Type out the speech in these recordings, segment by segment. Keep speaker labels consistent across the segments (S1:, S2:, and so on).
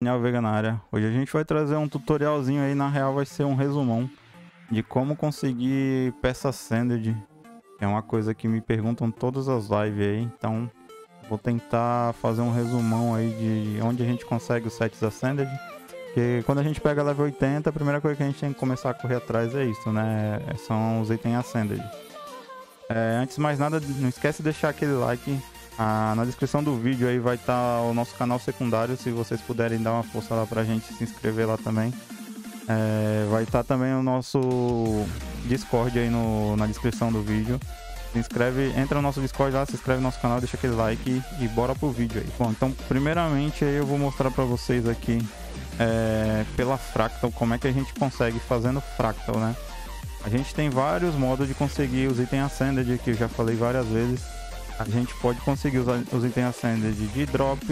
S1: Daniel Vega na área. Hoje a gente vai trazer um tutorialzinho aí, na real vai ser um resumão de como conseguir peça Sanded. É uma coisa que me perguntam todas as lives aí, então vou tentar fazer um resumão aí de onde a gente consegue os sets Ascended. Porque quando a gente pega level 80, a primeira coisa que a gente tem que começar a correr atrás é isso, né? São os itens Ascended. É, antes de mais nada, não esquece de deixar aquele like, ah, na descrição do vídeo aí vai estar tá o nosso canal secundário, se vocês puderem dar uma força lá pra gente se inscrever lá também. É, vai estar tá também o nosso Discord aí no, na descrição do vídeo. Se inscreve, entra no nosso Discord lá, se inscreve no nosso canal, deixa aquele like e, bora pro vídeo aí. Bom, então primeiramente aí eu vou mostrar pra vocês aqui é, pela Fractal como é que a gente consegue fazendo Fractal, né? A gente tem vários modos de conseguir os itens Ascended que eu já falei várias vezes a gente pode conseguir os, os itens Ascended de drop,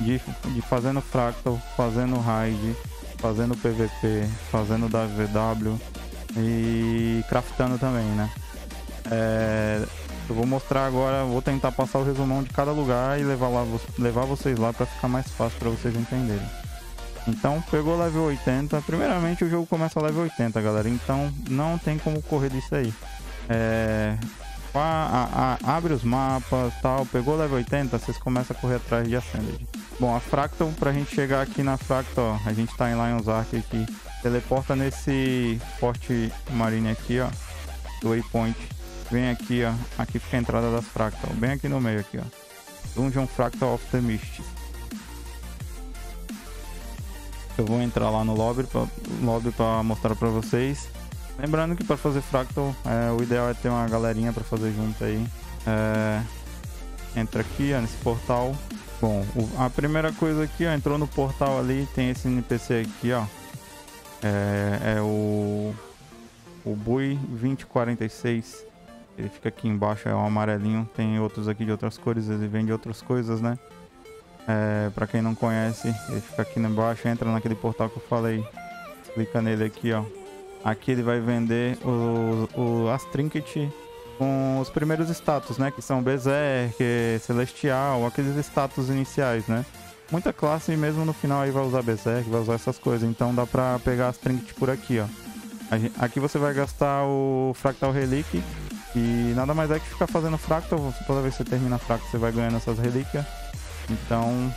S1: de, de fazendo fractal, fazendo raid, fazendo PVP, fazendo WW e craftando também, né? É, eu vou mostrar agora, vou tentar passar o resumão de cada lugar e levar, lá, levar vocês lá para ficar mais fácil para vocês entenderem. Então, pegou level 80. Primeiramente, o jogo começa level 80, galera. Então, não tem como correr disso aí. É, a, a, abre os mapas tal, pegou level 80, vocês começam a correr atrás de Ascended. Bom, a Fractal, pra gente chegar aqui na Fractal, a gente tá em Lions Ark aqui, teleporta nesse forte marine aqui, ó, do Waypoint. Vem aqui, ó, aqui fica a entrada das Fractal, bem aqui no meio aqui, ó. Dungeon Fractal of the Mist. Eu vou entrar lá no lobby pra, lobby pra mostrar pra vocês. Lembrando que para fazer Fractal, é, o ideal é ter uma galerinha para fazer junto aí. É, entra aqui, ó, nesse portal. Bom, o, a primeira coisa aqui, ó, entrou no portal ali, tem esse NPC aqui, ó. É, é o, o Bui 2046. Ele fica aqui embaixo, é um amarelinho. Tem outros aqui de outras cores, ele vende outras coisas, né? É, quem não conhece, ele fica aqui embaixo, entra naquele portal que eu falei. Clica nele aqui, ó. Aqui ele vai vender o, o, as trinket com os primeiros status, né? Que são Berserk, Celestial, aqueles status iniciais, né? Muita classe mesmo no final aí vai usar Berserk, vai usar essas coisas. Então dá pra pegar as trinket por aqui, ó. Aqui você vai gastar o Fractal Relic. E nada mais é que ficar fazendo Fractal. Toda vez que você termina Fractal, você vai ganhando essas relíquias. Então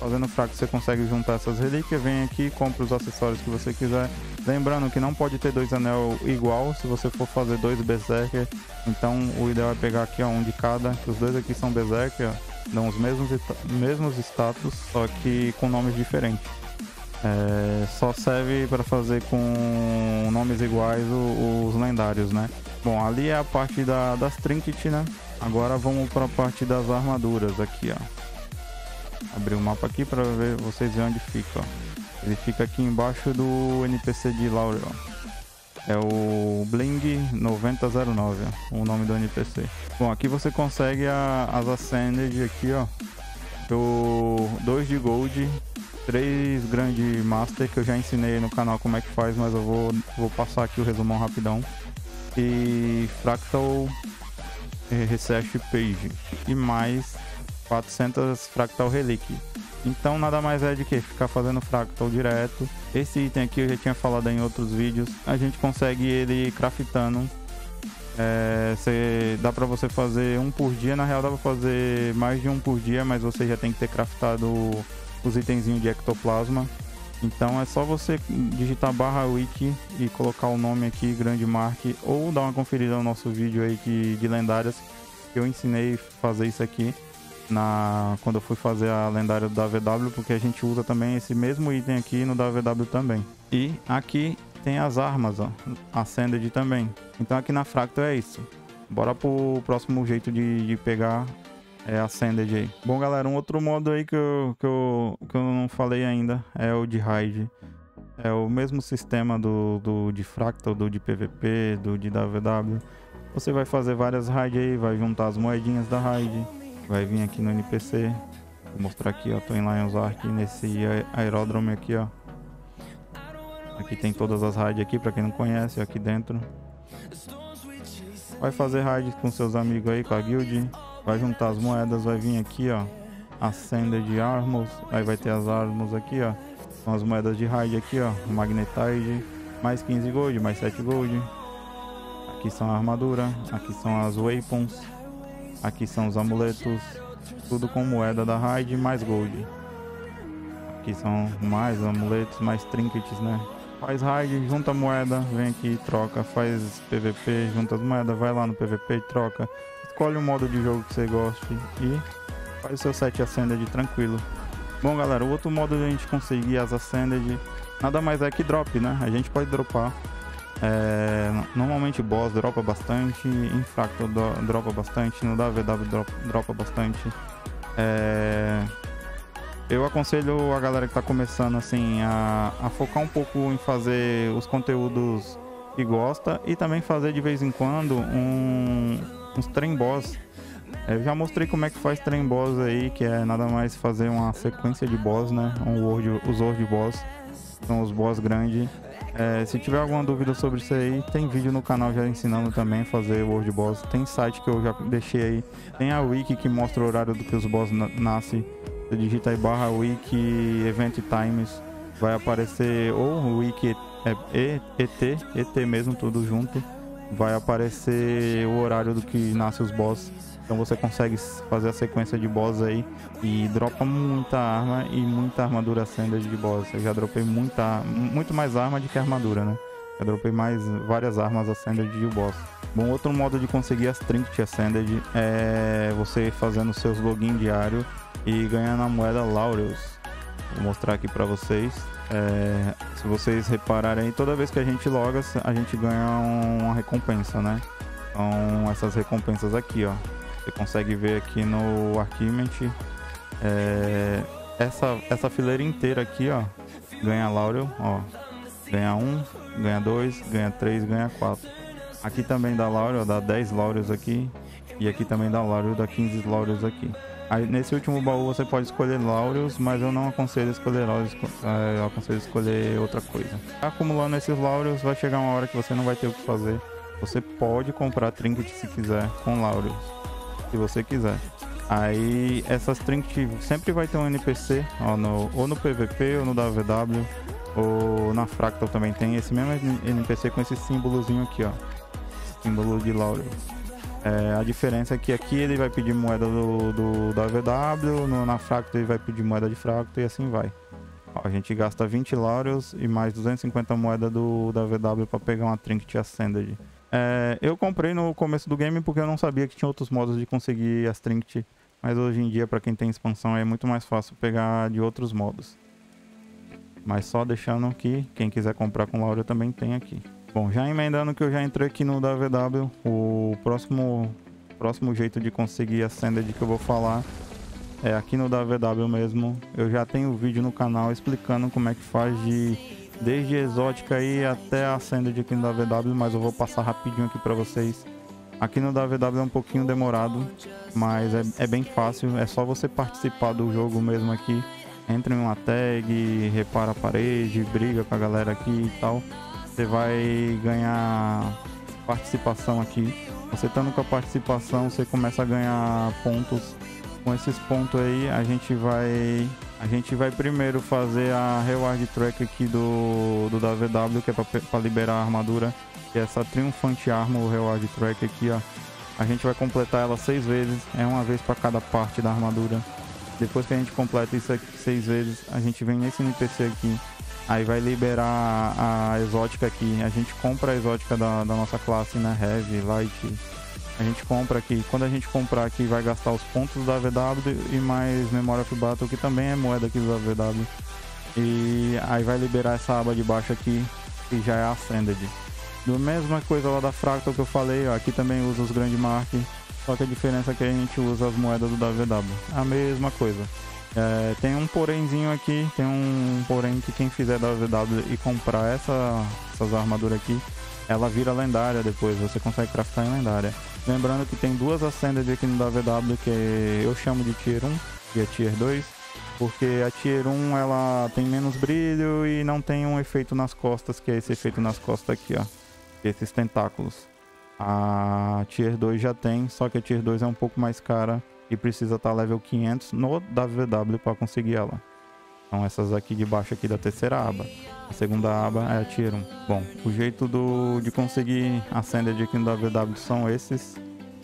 S1: Fazendo fraco você consegue juntar essas relíquias, vem aqui, compra os acessórios que você quiser. Lembrando que não pode ter dois anel igual se você for fazer dois Berserker. Então o ideal é pegar aqui ó, um de cada, que os dois aqui são Berserker, dão os mesmos, mesmos status, só que com nomes diferentes. É, só serve para fazer com nomes iguais os, os lendários, né? Bom, ali é a parte da, das trinket, né? Agora vamos para a parte das armaduras aqui, ó. Abrir o mapa aqui para ver vocês verem onde fica. Ó. Ele fica aqui embaixo do NPC de Laurel. É o Bling 9009, ó, o nome do NPC. Bom, aqui você consegue a, as Ascended aqui, ó. Do 2 de Gold, 3 Grande Master que eu já ensinei no canal como é que faz, mas eu vou, vou passar aqui o resumão rapidão. E Fractal Research Page. E mais 400 Fractal Relic. Então nada mais é de que ficar fazendo Fractal direto. Esse item aqui eu já tinha falado em outros vídeos. A gente consegue ele craftando. É, cê, dá pra você fazer um por dia. Na real dá pra fazer mais de um por dia, mas você já tem que ter craftado os itenzinhos de ectoplasma. Então é só você digitar barra wiki e colocar o nome aqui, Grande Mark, ou dar uma conferida no nosso vídeo aí que, de lendárias que eu ensinei a fazer isso aqui na quando eu fui fazer a lendária do AVW, porque a gente usa também esse mesmo item aqui no AVW também. E aqui tem as armas, ó, Ascended também. Então aqui na Fractal é isso. Bora pro próximo jeito de, de pegar é Ascended aí. Bom, galera, um outro modo aí que eu, que eu, que eu não falei ainda é o de Raid. É o mesmo sistema do, do de Fractal, do de PVP, do de AVW. Você vai fazer várias raids aí, vai juntar as moedinhas da raid vai vir aqui no NPC. Vou mostrar aqui, ó. Tô em Lions Ark nesse aeródromo aqui, ó. Aqui tem todas as raids aqui, pra quem não conhece, aqui dentro. Vai fazer raid com seus amigos aí, com a guild. Vai juntar as moedas, vai vir aqui, ó. Ascended Armors. Aí vai ter as armas aqui, ó. São as moedas de raid aqui, ó. Magnetite. Mais 15 gold, mais 7 gold. Aqui são a armadura. Aqui são as weapons. Aqui são os amuletos. Tudo com moeda da raid mais gold. Aqui são mais amuletos, mais trinkets, né? Faz raid, junta moeda, vem aqui troca. Faz PVP, junta as moedas, vai lá no PVP troca. Escolhe um modo de jogo que você goste e faz o seu set Ascended tranquilo. Bom galera, o outro modo de a gente conseguir as Ascended nada mais é que drop, né? A gente pode dropar. É, normalmente boss dropa bastante, Infractor dropa bastante, no WW dropa, dropa bastante. É, eu aconselho a galera que está começando assim a, a, focar um pouco em fazer os conteúdos que gosta e também fazer de vez em quando um, uns trem boss. Eu já mostrei como é que faz trem boss aí, que é nada mais fazer uma sequência de boss, né? Um world, os world boss, são os boss grandes. É, se tiver alguma dúvida sobre isso aí, tem vídeo no canal já ensinando também a fazer world boss. Tem site que eu já deixei aí. Tem a wiki que mostra o horário do que os boss nascem você digita aí barra wiki event times, vai aparecer ou wiki é, ET, ET mesmo, tudo junto. Vai aparecer o horário do que nasce os boss. Então você consegue fazer a sequência de boss aí e dropa muita arma e muita armadura ascended de boss. Eu já dropei muita, muito mais arma do que armadura, né? Eu dropei mais várias armas ascended de boss. Bom, outro modo de conseguir as Trinket Ascended é você fazendo seus login diário e ganhando a moeda Laureus. Vou mostrar aqui para vocês. É, se vocês repararem, toda vez que a gente loga, a gente ganha uma recompensa, né? Então, essas recompensas aqui, ó. Você consegue ver aqui no Archimate. É, essa, essa fileira inteira aqui, ó. Ganha Laurel, ó. Ganha 1, ganha 2, ganha 3, ganha 4. Aqui também dá Laurel, dá 10 Laureus aqui. E aqui também dá Laurel, dá 15 Laureus aqui. Aí, nesse último baú você pode escolher Laureus, mas eu não aconselho escolher Laureus, é, eu aconselho escolher outra coisa. Acumulando esses Laureus, vai chegar uma hora que você não vai ter o que fazer. Você pode comprar Trinket se quiser com Laureus, se você quiser. Aí essas Trinket sempre vai ter um NPC, ó, no, ou no PVP ou no WW, ou na Fractal também tem esse mesmo NPC com esse símbolozinho aqui, ó. Símbolo de Laureus. É, a diferença é que aqui ele vai pedir moeda do, do da VW, no, na Fracto ele vai pedir moeda de Fracto e assim vai. Ó, a gente gasta 20 Laureus e mais 250 moedas do, da VW para pegar uma Trinket Ascended. É, eu comprei no começo do game porque eu não sabia que tinha outros modos de conseguir as Trinket, mas hoje em dia para quem tem expansão é muito mais fácil pegar de outros modos. Mas só deixando que quem quiser comprar com Laurel também tem aqui. Bom, já emendando que eu já entrei aqui no WW, o próximo, próximo jeito de conseguir a senda de que eu vou falar é aqui no WW mesmo. Eu já tenho vídeo no canal explicando como é que faz de desde exótica aí até a senda de aqui no WW, mas eu vou passar rapidinho aqui para vocês. Aqui no WW é um pouquinho demorado, mas é, é bem fácil, é só você participar do jogo mesmo aqui. Entra em uma tag, repara a parede, briga com a galera aqui e tal você vai ganhar participação aqui. Você estando com a participação, você começa a ganhar pontos. Com esses pontos aí, a gente vai a gente vai primeiro fazer a reward track aqui do, do WW, que é para liberar a armadura, é essa triunfante armor reward track aqui, ó. A gente vai completar ela seis vezes, é uma vez para cada parte da armadura. Depois que a gente completa isso aqui seis vezes, a gente vem nesse NPC aqui Aí vai liberar a exótica aqui. A gente compra a exótica da, da nossa classe, né? Heavy, Light. A gente compra aqui. Quando a gente comprar aqui, vai gastar os pontos da VW e mais Memory of Battle, que também é moeda aqui da VW. E aí vai liberar essa aba de baixo aqui, que já é Ascended. Do mesma coisa lá da Fractal que eu falei, ó, aqui também usa os Grand Mark, só que a diferença é que a gente usa as moedas do WW. A mesma coisa. É, tem um porémzinho aqui, tem um porém que quem fizer da VW e comprar essa, essas armaduras aqui, ela vira lendária depois, você consegue craftar em lendária. Lembrando que tem duas Ascended aqui no WW que eu chamo de Tier 1 e a Tier 2, porque a Tier 1 ela tem menos brilho e não tem um efeito nas costas, que é esse efeito nas costas aqui, ó, esses tentáculos. A Tier 2 já tem, só que a Tier 2 é um pouco mais cara e precisa estar tá level 500 no WW para conseguir ela. Então essas aqui de baixo aqui da terceira aba. A segunda aba é a 1. Bom, o jeito do, de conseguir a Ascended aqui no WW são esses.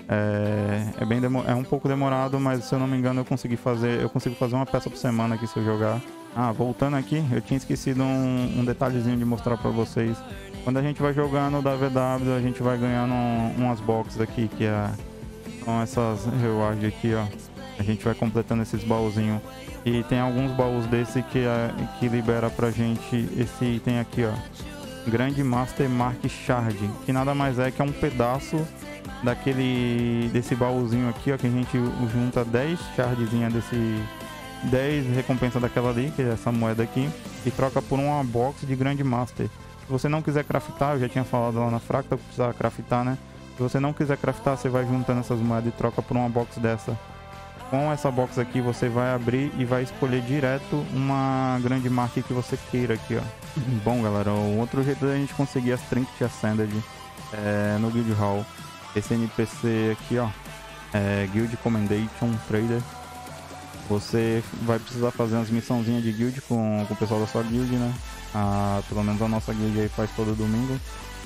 S1: É, é, bem é um pouco demorado, mas se eu não me engano eu consegui fazer, eu consigo fazer uma peça por semana aqui se eu jogar. Ah, voltando aqui, eu tinha esquecido um, um detalhezinho de mostrar para vocês. Quando a gente vai jogando o WW, a gente vai ganhando um, umas boxes aqui, que é, são essas rewards aqui, ó. A gente vai completando esses baúzinhos. E tem alguns baús desse que, é, que libera pra gente esse item aqui, ó. Grande Master Mark Shard, que nada mais é que é um pedaço daquele desse baúzinho aqui, ó, que a gente junta 10 shardzinhas desse 10 recompensa daquela ali, que é essa moeda aqui, e troca por uma box de Grande Master. Se você não quiser craftar, eu já tinha falado lá na Fractal que precisava craftar, né? Se você não quiser craftar, você vai juntando essas moedas e troca por uma box dessa. Com essa box aqui, você vai abrir e vai escolher direto uma grande marca que você queira aqui, ó. Bom, galera, o outro jeito da gente conseguir as Trinket Ascended é no Guild Hall. Esse NPC aqui, ó, é Guild Commendation Trader. Você vai precisar fazer umas missãozinhas de guild com, com o pessoal da sua guild, né? Ah, pelo menos a nossa guild aí faz todo domingo.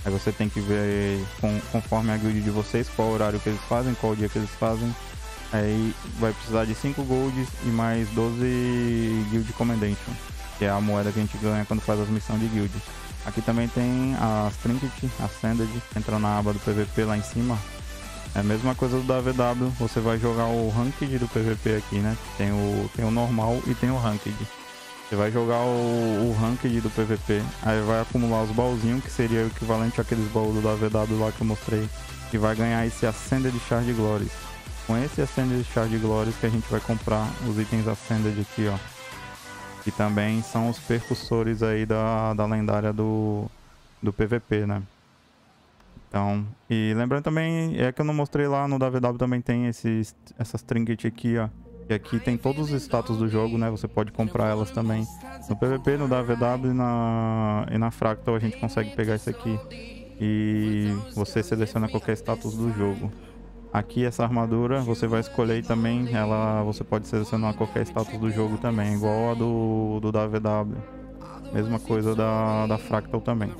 S1: Aí você tem que ver com, conforme a guild de vocês qual horário que eles fazem, qual dia que eles fazem. Aí vai precisar de 5 golds e mais 12 guild commendation, que é a moeda que a gente ganha quando faz as missões de guild. Aqui também tem as Trinket, Ascended, entra na aba do PVP lá em cima. É a mesma coisa do AVW, você vai jogar o Ranked do PVP aqui, né? Tem o, tem o normal e tem o Ranked. Você vai jogar o, o Ranked do PVP, aí vai acumular os baúzinhos, que seria o equivalente àqueles baús do AVW lá que eu mostrei. E vai ganhar esse Ascended Shard Glories. Com esse Ascended Shard Glories que a gente vai comprar os itens Ascended aqui, ó. Que também são os percussores aí da, da lendária do, do PVP, né? Então, e lembrando também, é que eu não mostrei lá no WW também tem esses, essas trinkets aqui, ó. E aqui tem todos os status do jogo, né? Você pode comprar elas também. No PVP, no WW na, e na Fractal a gente consegue pegar isso aqui. E você seleciona qualquer status do jogo. Aqui essa armadura você vai escolher também, ela você pode selecionar qualquer status do jogo também, igual a do, do WW. Mesma coisa da, da Fractal também.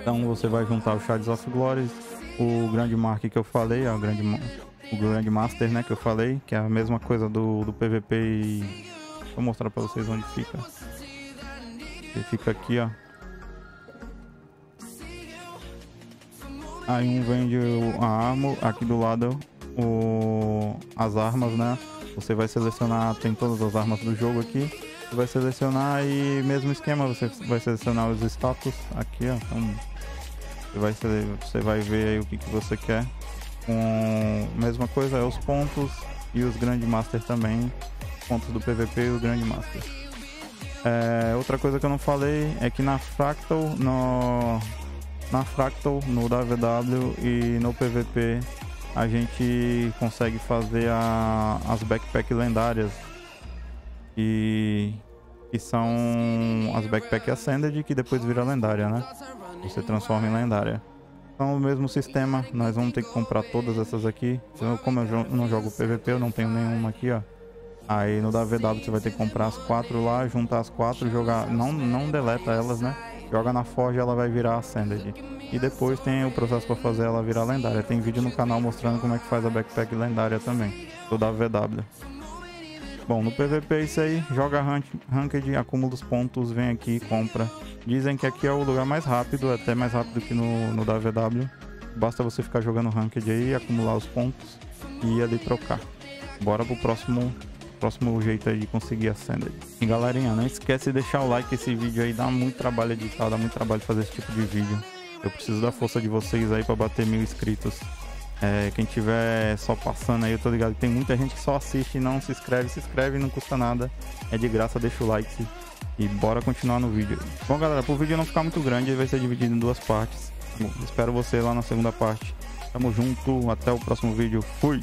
S1: Então você vai juntar o Shards of Glories, o Grande Mark que eu falei, o Grande, o Grande Master, né, que eu falei, que é a mesma coisa do, do PVP e... Vou mostrar pra vocês onde fica. Ele fica aqui, ó. Aí um vende a arma, aqui do lado o, as armas, né? Você vai selecionar, tem todas as armas do jogo aqui. Você vai selecionar e mesmo esquema, você vai selecionar os status aqui, ó. Então, você vai, você vai ver aí o que, que você quer. Com mesma coisa, é os pontos e os Grand Master também. Pontos do PVP e o Grand Master. É, outra coisa que eu não falei é que na Fractal, no, na Fractal, no WW e no PVP, a gente consegue fazer a, as backpack lendárias. E que são as backpack Ascended que depois vira lendária, né? Você transforma em lendária. Então o mesmo sistema, nós vamos ter que comprar todas essas aqui. Como eu não jogo PVP, eu não tenho nenhuma aqui, ó. Aí no WW você vai ter que comprar as quatro lá, juntar as quatro, jogar. Não, não deleta elas, né? Joga na Forge ela vai virar Ascended. E depois tem o processo para fazer ela virar lendária. Tem vídeo no canal mostrando como é que faz a backpack lendária também. Do WW. Bom, no PVP é isso aí. Joga Ranked, acumula os pontos, vem aqui compra. Dizem que aqui é o lugar mais rápido, até mais rápido que no, no WW. Basta você ficar jogando Ranked aí, acumular os pontos e ali trocar. Bora pro próximo próximo jeito aí de conseguir a Ascended. E galerinha, não esquece de deixar o like esse vídeo aí, dá muito trabalho editar, dá muito trabalho fazer esse tipo de vídeo. Eu preciso da força de vocês aí para bater mil inscritos. É, quem tiver só passando aí, eu tô ligado que tem muita gente que só assiste e não se inscreve. Se inscreve, não custa nada. É de graça, deixa o like e bora continuar no vídeo. Bom, galera, pro vídeo não ficar muito grande, ele vai ser dividido em duas partes. Bom, espero você lá na segunda parte. Tamo junto, até o próximo vídeo. Fui!